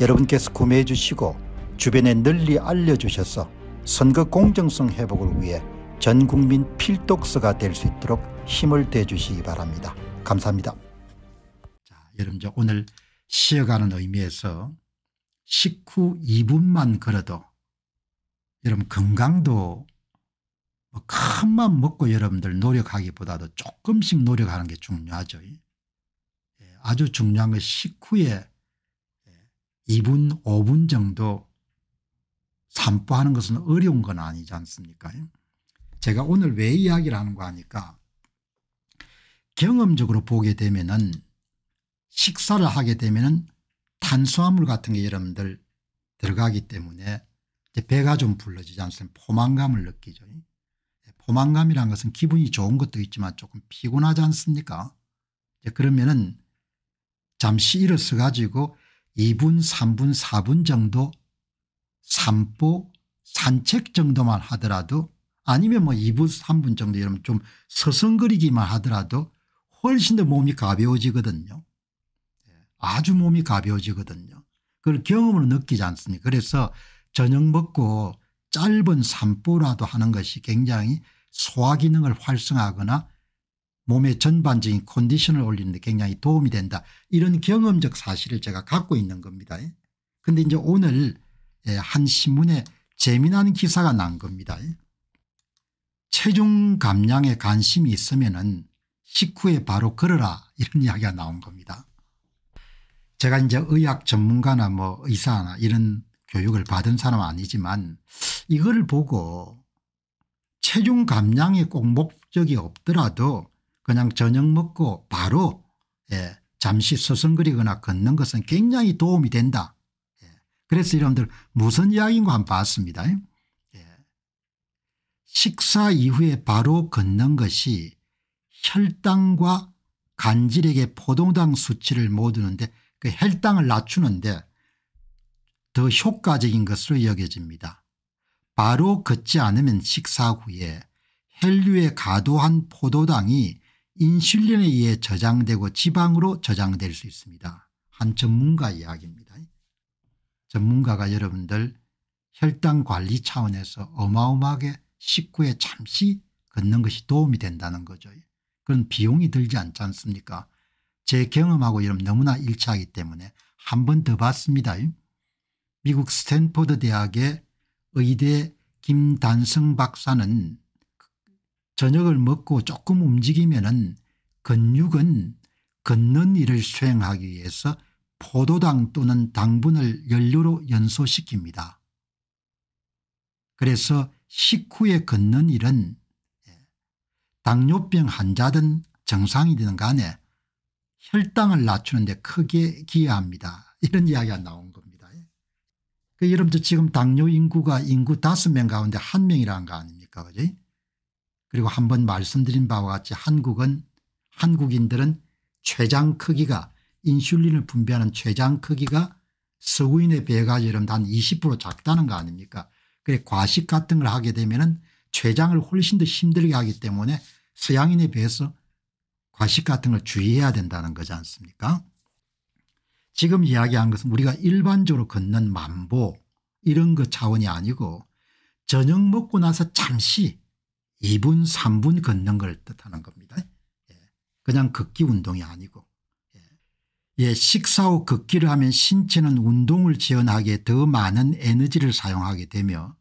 여러분께서 구매해 주시고 주변에 널리 알려주셔서 선거 공정성 회복을 위해 전국민 필독서가 될 수 있도록 힘을 대주시기 바랍니다. 감사합니다. 자, 여러분 오늘 쉬어가는 의미에서 식후 2분만 걸어도 여러분 건강도 뭐 큰맘 먹고 여러분들 노력하기보다도 조금씩 노력하는 게 중요하죠. 예, 아주 중요한 건 식후에 2분 5분 정도 산보하는 것은 어려운 건 아니지 않습니까? 제가 오늘 왜 이야기를 하는 거 하니까 경험적으로 보게 되면 은 식사를 하게 되면 은 탄수화물 같은 게 여러분들 들어가기 때문에 배가 좀 불러지지 않습니까? 포만감을 느끼죠. 포만감이라는 것은 기분이 좋은 것도 있지만 조금 피곤하지 않습니까? 그러면 은 잠시 일어서 가지고 2분 3분 4분 정도 산보 산책 정도만 하더라도 아니면 뭐 2분 3분 정도 이러면 좀 서성거리기만 하더라도 훨씬 더 몸이 가벼워지거든요. 예, 아주 몸이 가벼워지거든요. 그걸 경험으로 느끼지 않습니까 그래서 저녁 먹고 짧은 산보라도 하는 것이 굉장히 소화기능을 활성화하거나 몸의 전반적인 컨디션을 올리는 데 굉장히 도움이 된다. 이런 경험적 사실을 제가 갖고 있는 겁니다. 그런데 이제 오늘 예, 한 신문에 재미난 기사가 난 겁니다. 체중 감량에 관심이 있으면 식후에 바로 걸어라 이런 이야기가 나온 겁니다. 제가 이제 의학 전문가나 뭐 의사나 이런 교육을 받은 사람 아니지만 이걸 보고 체중 감량에 꼭 목적이 없더라도 그냥 저녁 먹고 바로 예, 잠시 서성거리거나 걷는 것은 굉장히 도움이 된다. 예, 그래서 여러분들 무슨 이야기인가 한번 봤습니다. 예. 식사 이후에 바로 걷는 것이 혈당과 간질에게 포도당 수치를 모두는데 그 혈당을 낮추는데 더 효과적인 것으로 여겨집니다. 바로 걷지 않으면 식사 후에 혈류에 과도한 포도당이 인슐린에 의해 저장되고 지방으로 저장될 수 있습니다. 한 전문가 이야기입니다. 전문가가 여러분들 혈당 관리 차원에서 어마어마하게 식구에 잠시 걷는 것이 도움이 된다는 거죠. 그런 비용이 들지 않지 않습니까 제 경험하고 여러분 너무나 일치하기 때문에 한 번 더 봤습니다. 미국 스탠포드 대학의 의대 김단성 박사는 저녁을 먹고 조금 움직이면 근육은 걷는 일을 수행하기 위해서 포도당 또는 당분을 연료로 연소시킵니다. 그래서 식후에 걷는 일은 예, 당뇨병 환자든 정상이든 간에 혈당을 낮추는 데 크게 기여합니다. 이런 이야기가 나온 겁니다. 그 여러분들 지금 당뇨 인구가 인구 5명 가운데 1명이라는 거 아닙니까 그지 그리고 한 번 말씀드린 바와 같이 한국은 한국인들은 췌장 크기가 인슐린을 분비하는 췌장 크기가 서구인에 비해 가지고 한 20% 작다는 거 아닙니까? 그래 과식 같은 걸 하게 되면 췌장을 훨씬 더 힘들게 하기 때문에 서양인에 비해서 과식 같은 걸 주의해야 된다는 거지 않습니까? 지금 이야기한 것은 우리가 일반적으로 걷는 만보 이런 것 차원이 아니고 저녁 먹고 나서 잠시 2분 3분 걷는 걸 뜻하는 겁니다. 예. 그냥 걷기 운동이 아니고 예. 예. 식사 후 걷기를 하면 신체는 운동을 지원하기에 더 많은 에너지를 사용하게 되며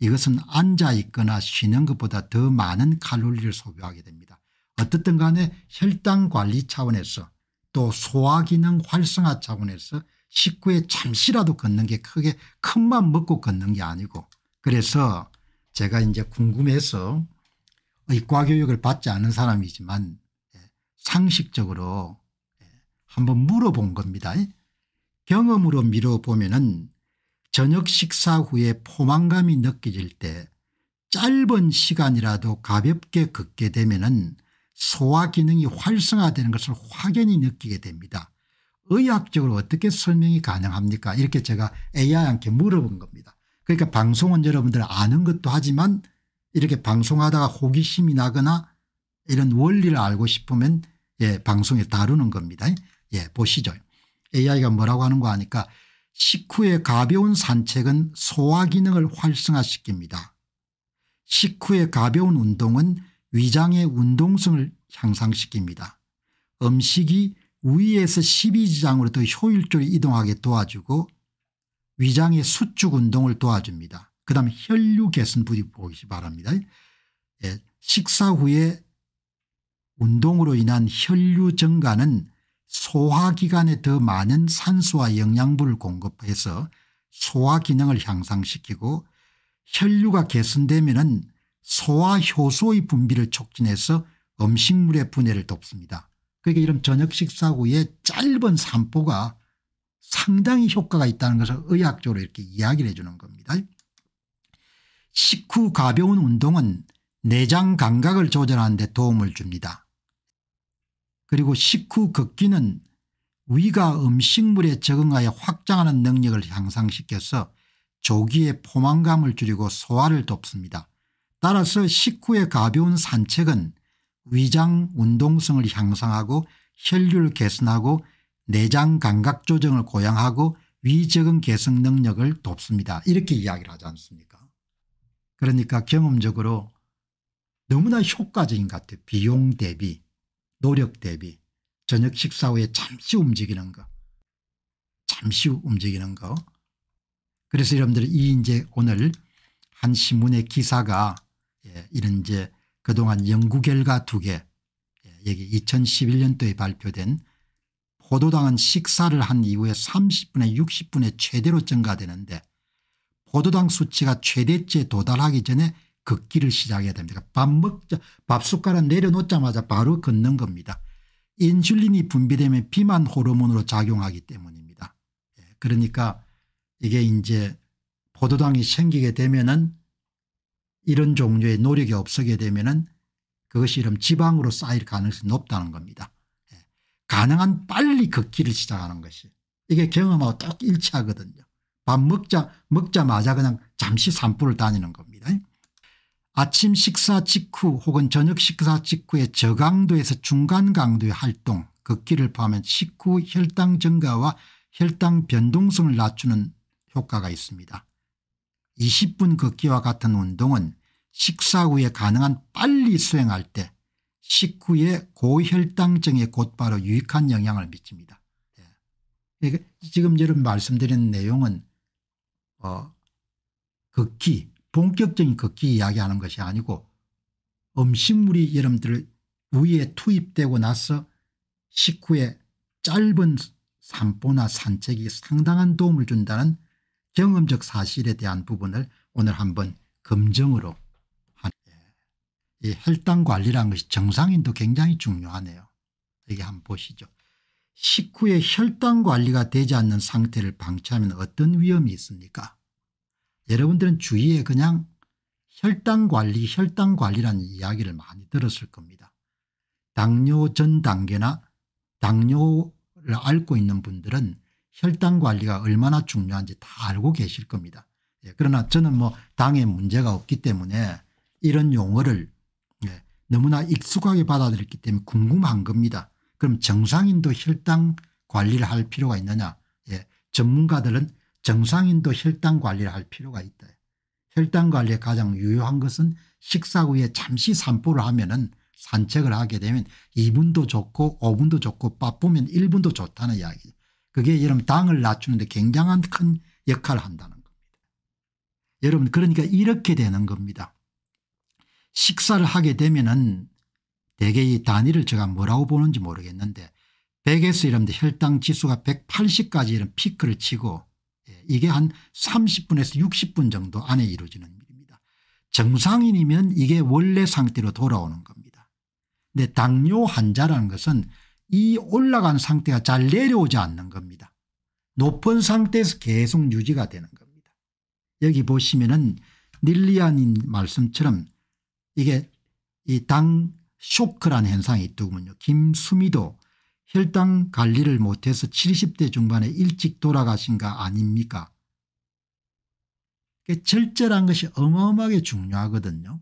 이것은 앉아 있거나 쉬는 것보다 더 많은 칼로리를 소비하게 됩니다. 어떻든 간에 혈당 관리 차원에서 또 소화기능 활성화 차원에서 식후에 잠시라도 걷는 게 크게 큰맘 먹고 걷는 게 아니고 그래서 제가 이제 궁금해서 의과 교육을 받지 않은 사람이지만 예, 상식적으로 예, 한번 물어본 겁니다. 경험으로 미뤄보면 은 저녁 식사 후에 포만감이 느껴질 때 짧은 시간이라도 가볍게 걷게 되면 은 소화 기능이 활성화되는 것을 확연히 느끼게 됩니다. 의학적으로 어떻게 설명이 가능합니까 이렇게 제가 AI한테 물어본 겁니다. 그러니까 방송은 여러분들 아는 것도 하지만 이렇게 방송하다가 호기심이 나거나 이런 원리를 알고 싶으면 예, 방송에 다루는 겁니다. 예, 보시죠. AI가 뭐라고 하는 거 하니까 식후의 가벼운 산책은 소화 기능을 활성화시킵니다. 식후의 가벼운 운동은 위장의 운동성을 향상시킵니다. 음식이 위에서 12지장으로 더 효율적으로 이동하게 도와주고 위장의 수축 운동을 도와줍니다. 그 다음에 혈류 개선 부위 보시 바랍니다. 예, 식사 후에 운동으로 인한 혈류 증가는 소화기관에 더 많은 산소와 영양분을 공급해서 소화 기능을 향상시키고 혈류가 개선되면 소화 효소의 분비를 촉진해서 음식물의 분해를 돕습니다. 그러니까 이런 저녁 식사 후에 짧은 산보가 상당히 효과가 있다는 것을 의학적으로 이렇게 이야기를 해 주는 겁니다. 식후 가벼운 운동은 내장 감각을 조절하는 데 도움을 줍니다. 그리고 식후 걷기는 위가 음식물에 적응하여 확장하는 능력을 향상시켜서 조기에 포만감을 줄이고 소화를 돕습니다. 따라서 식후의 가벼운 산책은 위장 운동성을 향상하고 혈류를 개선하고 내장 감각 조정을 고양하고 위적응 개선 능력을 돕습니다. 이렇게 이야기를 하지 않습니까 그러니까 경험적으로 너무나 효과적인 것 같아요. 비용 대비 노력 대비 저녁 식사 후에 잠시 움직이는 거 잠시 움직이는 거 그래서 여러분들 이 이제 오늘 한 신문의 기사가 예, 이런 이제 그동안 연구 결과 두개 여기 2011년도에 발표된 포도당은 식사를 한 이후에 30분에 60분에 최대로 증가되는데 포도당 수치가 최대치에 도달하기 전에 걷기를 시작해야 됩니다. 밥 먹자 밥 숟가락 내려놓자마자 바로 걷는 겁니다. 인슐린이 분비되면 비만 호르몬으로 작용하기 때문입니다. 예, 그러니까 이게 이제 포도당이 생기게 되면은 이런 종류의 노력이 없어게 되면 그것이 이런 지방으로 쌓일 가능성이 높다는 겁니다. 예. 가능한 빨리 걷기를 시작하는 것이 이게 경험하고 똑 일치하거든요. 밥 먹자 먹자마자 그냥 잠시 산불을 다니는 겁니다. 아침 식사 직후 혹은 저녁 식사 직후의 저강도에서 중간 강도의 활동 걷기를 포함한 식후 혈당 증가와 혈당 변동성을 낮추는 효과가 있습니다. 20분 걷기와 같은 운동은 식사 후에 가능한 빨리 수행할 때 식후의 고혈당증에 곧바로 유익한 영향을 미칩니다. 예. 지금 여러분 말씀드리는 내용은 어, 걷기 본격적인 걷기 이야기하는 것이 아니고 음식물이 여러분들 위에 투입되고 나서 식후에 짧은 산보나 산책이 상당한 도움을 준다는 경험적 사실에 대한 부분을 오늘 한번 검증으로 이 혈당 관리라는 것이 정상인도 굉장히 중요하네요. 여기 한번 보시죠. 식후에 혈당 관리가 되지 않는 상태를 방치하면 어떤 위험이 있습니까 여러분들은 주위에 그냥 혈당 관리 혈당 관리라는 이야기를 많이 들었을 겁니다. 당뇨 전 단계나 당뇨를 앓고 있는 분들은 혈당 관리가 얼마나 중요한지 다 알고 계실 겁니다. 예, 그러나 저는 뭐 당에 문제가 없기 때문에 이런 용어를 예, 너무나 익숙하게 받아들였기 때문에 궁금한 겁니다. 그럼 정상인도 혈당 관리를 할 필요가 있느냐 예, 전문가들은 정상인도 혈당 관리를 할 필요가 있다. 혈당 관리에 가장 유효한 것은 식사 후에 잠시 산보를 하면 은 산책을 하게 되면 2분도 좋고 5분도 좋고 바쁘면 1분도 좋다는 이야기 그게 여러분 당을 낮추는데 굉장한 큰 역할을 한다는 겁니다. 여러분 그러니까 이렇게 되는 겁니다. 식사를 하게 되면 은 대개 이 단위를 제가 뭐라고 보는지 모르겠는데 100에서 이러면 혈당 지수가 180까지 이런 피크를 치고 예, 이게 한 30분에서 60분 정도 안에 이루어지는 일입니다. 정상인이면 이게 원래 상태로 돌아오는 겁니다. 근데 당뇨 환자라는 것은 이 올라간 상태가 잘 내려오지 않는 겁니다. 높은 상태에서 계속 유지가 되는 겁니다. 여기 보시면은 닐리아닌 말씀처럼 이게 이 당 쇼크란 현상이 있더군요. 김수미도 혈당 관리를 못해서 70대 중반에 일찍 돌아가신 거 아닙니까 절제란 것이 어마어마하게 중요하거든요.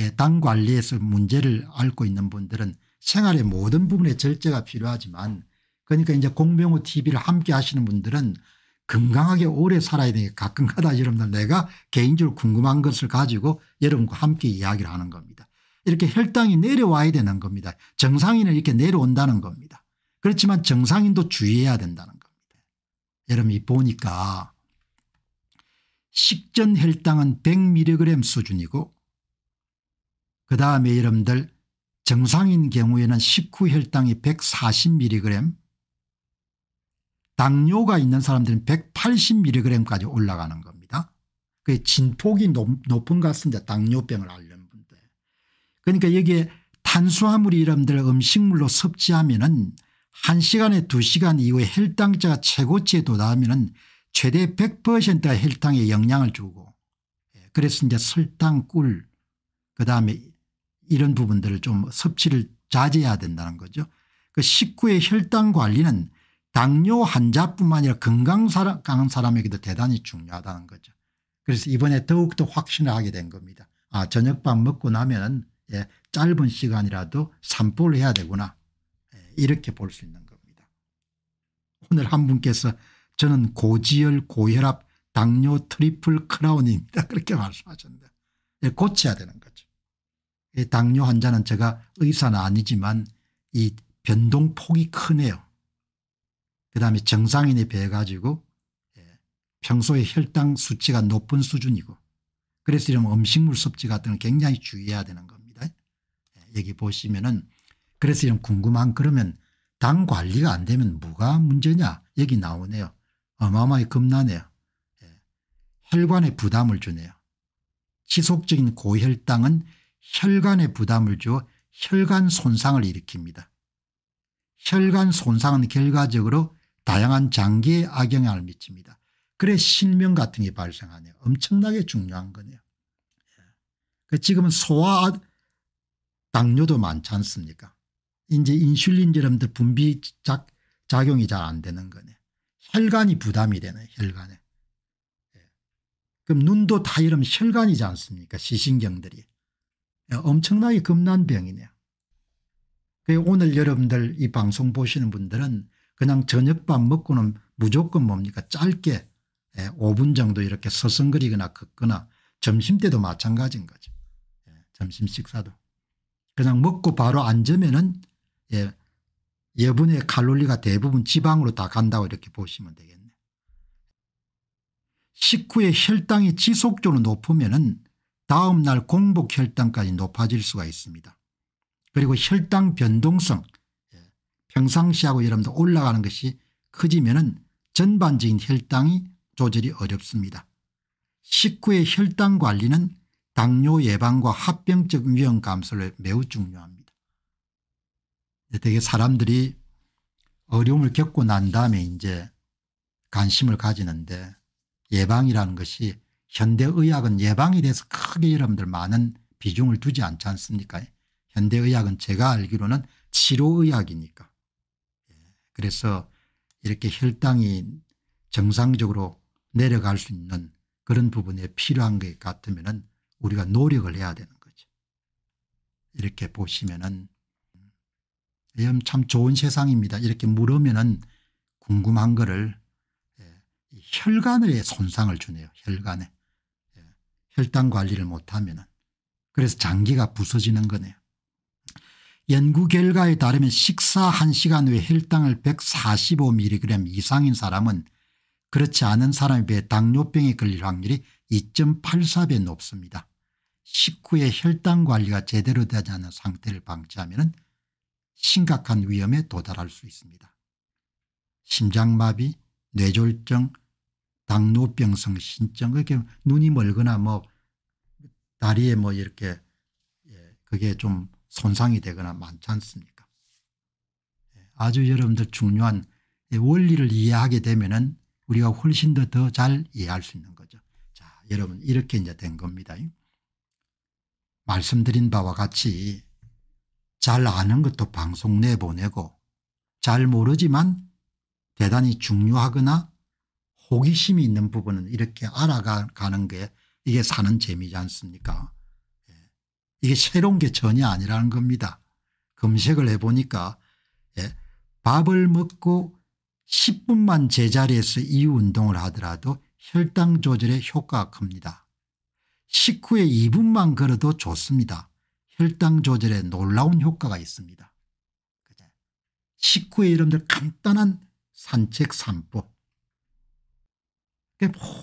예, 당 관리에서 문제를 앓고 있는 분들은 생활의 모든 부분에 절제가 필요하지만 그러니까 이제 공병호 tv를 함께 하시는 분들은 건강하게 오래 살아야 되니까 가끔가다 여러분들 내가 개인적으로 궁금한 것을 가지고 여러분과 함께 이야기를 하는 겁니다. 이렇게 혈당이 내려와야 되는 겁니다. 정상인은 이렇게 내려온다는 겁니다. 그렇지만 정상인도 주의해야 된다는 겁니다. 여러분이 보니까 식전 혈당은 100mg 수준이고 그다음에 여러분들 정상인 경우에는 식후 혈당이 140mg 당뇨가 있는 사람들은 180mg까지 올라가는 겁니다. 그 진폭이 높, 은것 같습니다. 당뇨병을 분들. 그러니까 여기에 탄수화물이 여러분들 음식물로 섭취하면 은 1시간에 2시간 이후에 혈당자가 최고치에 도달하면 최대 100%가 혈당에 영향을 주고 예, 그래서 이제 설탕 꿀 그다음에 이런 부분들을 좀 섭취를 자제해야 된다는 거죠. 그 식후의 혈당 관리는 당뇨 환자뿐만 아니라 건강 사람, 사람에게도 대단히 중요하다는 거죠. 그래서 이번에 더욱더 확신을 하게 된 겁니다. 아 저녁밥 먹고 나면 예, 짧은 시간이라도 산보를 해야 되구나. 예, 이렇게 볼 수 있는 겁니다. 오늘 한 분께서 저는 고지혈 고혈압 당뇨 트리플 크라운입니다. 그렇게 말씀하셨는데 예, 고쳐야 되는 거죠. 당뇨 환자는 제가 의사는 아니지만 이 변동폭이 크네요. 그다음에 정상인에 비해 가지고 예, 평소에 혈당 수치가 높은 수준이고 그래서 이런 음식물 섭취 같은 걸 굉장히 주의해야 되는 겁니다. 예, 여기 보시면은 그래서 이런 궁금한 그러면 당 관리가 안 되면 뭐가 문제냐 여기 나오네요. 어마어마하게 겁나네요. 예. 혈관에 부담을 주네요. 지속적인 고혈당은 혈관에 부담을 주어 혈관 손상을 일으킵니다. 혈관 손상은 결과적으로 다양한 장기에 악영향을 미칩니다. 그래 실명 같은 게 발생하네요. 엄청나게 중요한 거네요. 예. 그 지금은 소아 당뇨도 많지 않습니까 이제 인슐린 여러분들 분비 작, 작용이 잘 안 되는 거네. 혈관이 부담이 되네 혈관에. 예. 그럼 눈도 다 이러면 혈관이지 않습니까 시신경들이. 예, 엄청나게 겁난 병이네요. 오늘 여러분들 이 방송 보시는 분들은 그냥 저녁밥 먹고는 무조건 뭡니까 짧게 5분 예, 정도 이렇게 서성거리거나 걷거나 점심때도 마찬가지인 거죠. 점심 식사도. 그냥 먹고 바로 앉으면은 예, 여분의 칼로리가 대부분 지방으로 다 간다고 이렇게 보시면 되겠네요. 식후에 혈당이 지속적으로 높으면 다음 날 공복 혈당까지 높아질 수가 있습니다. 그리고 혈당 변동성 예, 평상시하고 여러분들 올라가는 것이 커지면 전반적인 혈당이 조절이 어렵습니다. 식후의 혈당 관리는 당뇨 예방과 합병적 위험 감소를 매우 중요합니다. 되게 사람들이 어려움을 겪고 난 다음에 이제 관심을 가지는데 예방이라는 것이 현대의학은 예방에 대해서 크게 여러분들 많은 비중을 두지 않지 않습니까 현대의학은 제가 알기로는 치료의학이니까 예. 그래서 이렇게 혈당이 정상적으로 내려갈 수 있는 그런 부분에 필요한 것 같으면 우리가 노력을 해야 되는 거죠. 이렇게 보시면 참 좋은 세상입니다. 이렇게 물으면 궁금한 거를 예, 혈관에 손상을 주네요. 혈관에. 예, 혈당 관리를 못하면 그래서 장기가 부서지는 거네요. 연구 결과에 따르면 식사 1시간 후에 혈당을 145mg 이상인 사람은 그렇지 않은 사람에 비해 당뇨병에 걸릴 확률이 2.84배 높습니다. 식후에 혈당 관리가 제대로 되지 않은 상태를 방치하면 심각한 위험에 도달할 수 있습니다. 심장마비, 뇌졸중, 당뇨병성 신증 그렇게 눈이 멀거나 뭐 다리에 뭐 이렇게 예, 그게 좀 손상이 되거나 많지 않습니까 예, 아주 여러분들 중요한 원리를 이해하게 되면 은 우리가 훨씬 더 더 잘 이해할 수 있는 거죠. 자 여러분 이렇게 이제 된 겁니다. 말씀드린 바와 같이 잘 아는 것도 방송 내보내고 잘 모르지만 대단히 중요하거나 호기심이 있는 부분은 이렇게 알아가는 게 이게 사는 재미지 않습니까 예. 이게 새로운 게 전혀 아니라는 겁니다. 검색을 해보니까 예. 밥을 먹고 10분만 제자리에서 이유운동을 하더라도 혈당 조절에 효과가 큽니다. 식후에 2분만 걸어도 좋습니다. 혈당 조절에 놀라운 효과가 있습니다. 식후에 여러분들 간단한 산책 산보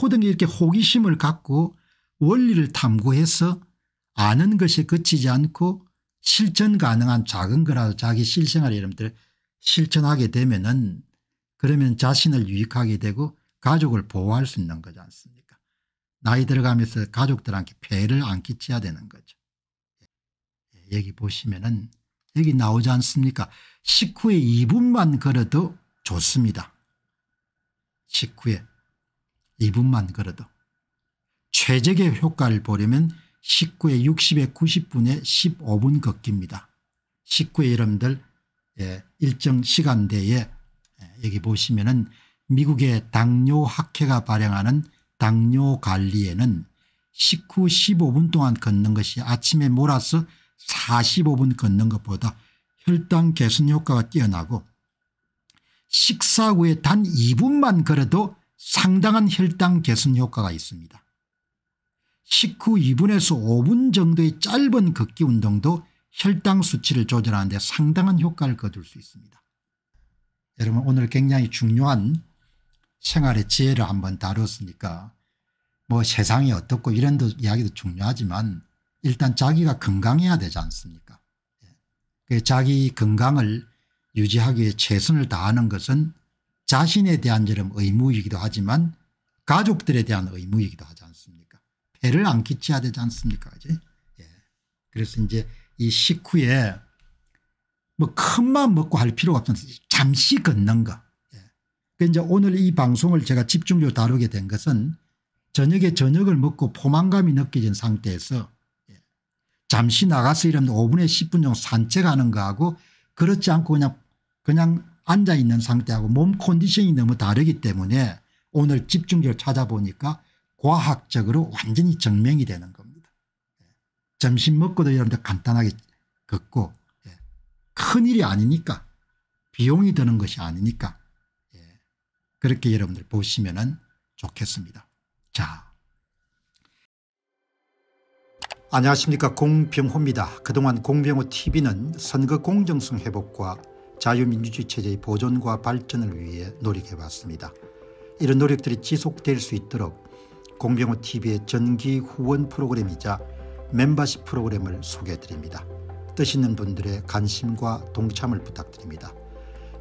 모든 게 이렇게 호기심을 갖고 원리를 탐구해서 아는 것에 그치지 않고 실천 가능한 작은 거라도 자기 실생활에 여러분들 실천하게 되면은 그러면 자신을 유익하게 되고 가족을 보호할 수 있는 거지 않습니까 나이 들어가면서 가족들한테 폐를 안 끼쳐야 되는 거죠. 예, 여기 보시면은 여기 나오지 않습니까 식후에 2분만 걸어도 좋습니다. 식후에 2분만 걸어도 최적의 효과를 보려면 식후에 60에 90분에 15분 걷기입니다. 식후에 여러분들 예, 일정 시간대에 예, 여기 보시면은 미국의 당뇨학회가 발행하는 당뇨 관리에는 식후 15분 동안 걷는 것이 아침에 몰아서 45분 걷는 것보다 혈당 개선 효과가 뛰어나고 식사 후에 단 2분만 걸어도 상당한 혈당 개선 효과가 있습니다. 식후 2분에서 5분 정도의 짧은 걷기 운동도 혈당 수치를 조절하는 데 상당한 효과를 거둘 수 있습니다. 여러분 오늘 굉장히 중요한 생활의 지혜를 한번 다뤘으니까 뭐 세상이 어떻고 이런 이야기도 중요하지만 일단 자기가 건강해야 되지 않습니까 예. 그 자기 건강을 유지하기 위해 최선을 다하는 것은 자신에 대한 저런 의무이기도 하지만 가족들에 대한 의무이기도 하지 않습니까 폐를 안 끼쳐야 되지 않습니까 그지? 예. 그래서 이제 이 식후에 뭐 큰맘 먹고 할 필요가 없습니다. 잠시 걷는 거. 예. 그 이제 오늘 이 방송을 제가 집중적으로 다루게 된 것은 저녁에 저녁을 먹고 포만감이 느껴진 상태에서 예. 잠시 나가서 이런 5분에 10분 정도 산책하는 거하고 그렇지 않고 그냥 그냥 앉아 있는 상태하고 몸 컨디션이 너무 다르기 때문에 오늘 집중적으로 찾아보니까 과학적으로 완전히 증명이 되는 겁니다. 예. 점심 먹고도 여러분들 간단하게 걷고 큰일이 아니니까 비용이 드는 것이 아니니까 예. 그렇게 여러분들 보시면 좋겠습니다. 자, 안녕하십니까 공병호입니다. 그동안 공병호 tv는 선거 공정성 회복과 자유민주주의 체제의 보존과 발전을 위해 노력해왔습니다. 이런 노력들이 지속될 수 있도록 공병호 tv의 전기 후원 프로그램이자 멤버십 프로그램을 소개해드립니다. 뜻 있는 분들의 관심과 동참을 부탁드립니다.